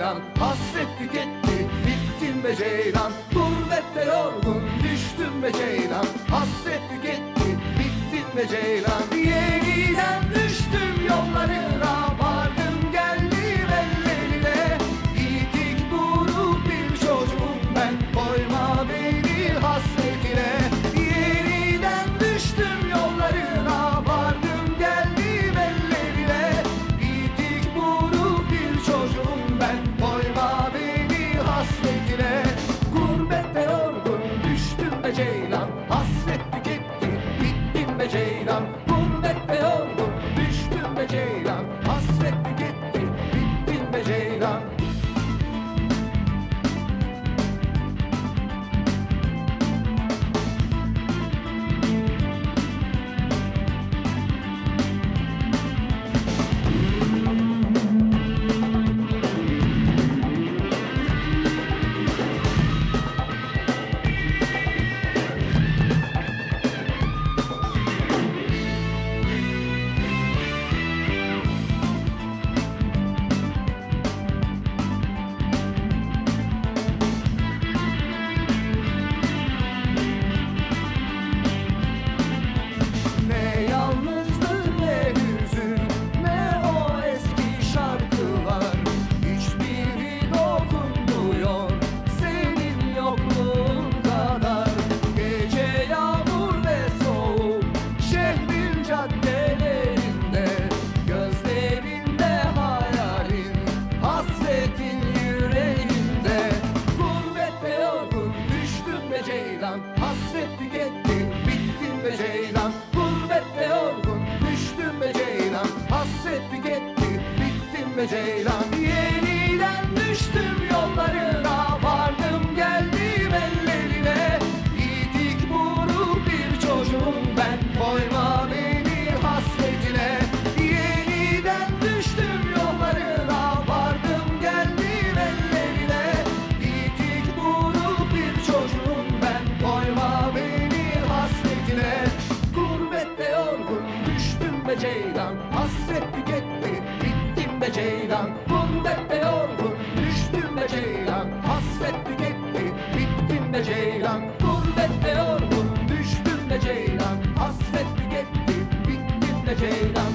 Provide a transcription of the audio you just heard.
ceylan Hasret tüketti bittim be ceylan. Gurbette yorgun düştüm be ceylan Hasret tüketti bittim be ceylan. Yeniden ceylan. Hasret tüketti bittim be ceylan. Gurbette yorgun düştüm be ceylan. Hasret tüketti bittim be ceylan. Yeniden düştüm yollarına be ceylan Hasret tüketti bittim be ceylan. Gurbette yorgun düştüm be ceylan Hasret tüketti bittim be ceylan. Gurbette yorgun düştüm be ceylan Hasret tüketti bittim be ceylan